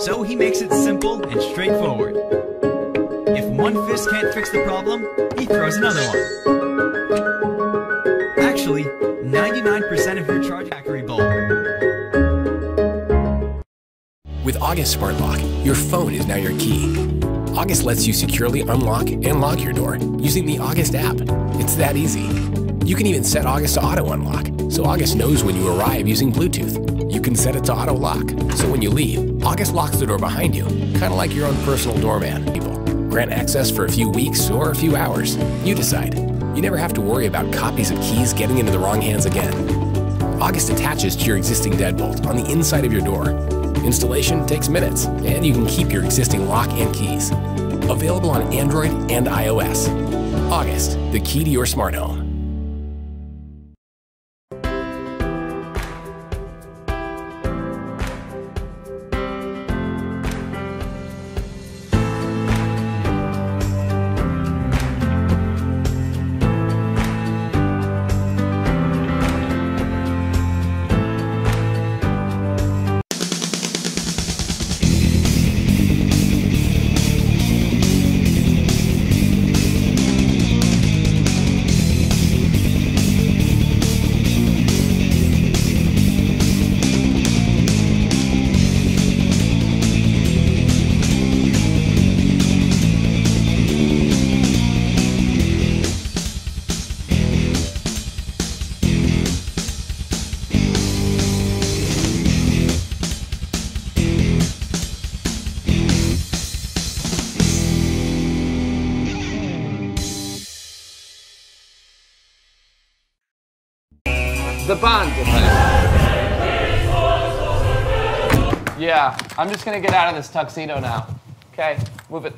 so he makes it simple and straightforward. If one fist can't fix the problem, he throws another one. Actually, 99% of your charge Jackery bolt. With August Smart Lock, your phone is now your key. August lets you securely unlock and lock your door using the August app. It's that easy. You can even set August to auto unlock, August knows when you arrive using Bluetooth. You can set it to auto lock, so when you leave, August locks the door behind you, kind of like your own personal doorman. People grant access for a few weeks or a few hours. You decide. You never have to worry about copies of keys getting into the wrong hands again. August attaches to your existing deadbolt on the inside of your door. Installation takes minutes, and you can keep your existing lock and keys. Available on Android and iOS. August, the key to your smart home. The bond. Yeah, I'm just gonna get out of this tuxedo now. Okay, move it.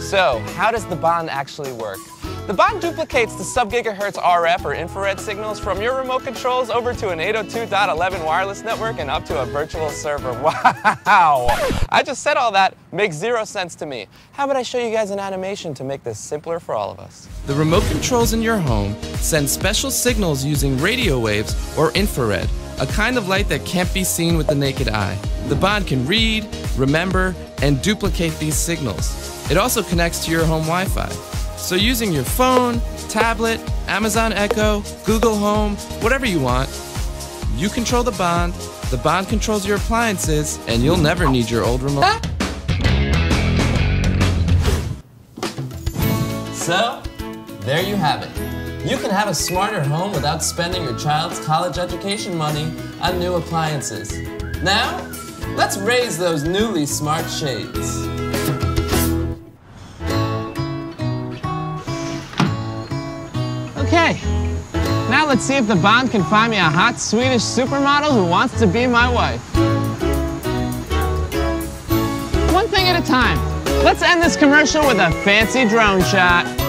So, how does the bond actually work? The bond duplicates the sub-gigahertz RF or infrared signals from your remote controls over to an 802.11 wireless network and up to a virtual server. Wow! I just said all that makes zero sense to me. How about I show you guys an animation to make this simpler for all of us? The remote controls in your home send special signals using radio waves or infrared, a kind of light that can't be seen with the naked eye. The bond can read, remember, and duplicate these signals. It also connects to your home Wi Fi. So, using your phone, tablet, Amazon Echo, Google Home, whatever you want, you control the bond, the bond controls your appliances, and you'll never need your old remote. So, there you have it. You can have a smarter home without spending your child's college education money on new appliances. Now, let's raise those newly smart shades. Okay, now let's see if the Bond can find me a hot Swedish supermodel who wants to be my wife. One thing at a time. Let's end this commercial with a fancy drone shot.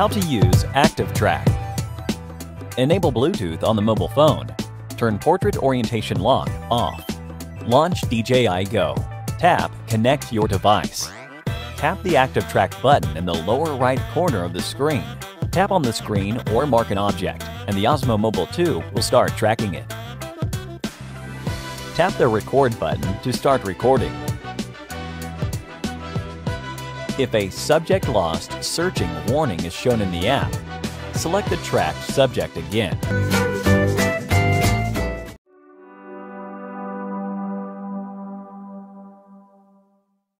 How to use Active Track. Enable Bluetooth on the mobile phone. Turn Portrait Orientation Lock off. Launch DJI Go. Tap Connect your device. Tap the Active Track button in the lower right corner of the screen. Tap on the screen or mark an object, and the Osmo Mobile 2 will start tracking it. Tap the Record button to start recording. If a subject lost searching warning is shown in the app, select the tracked subject again.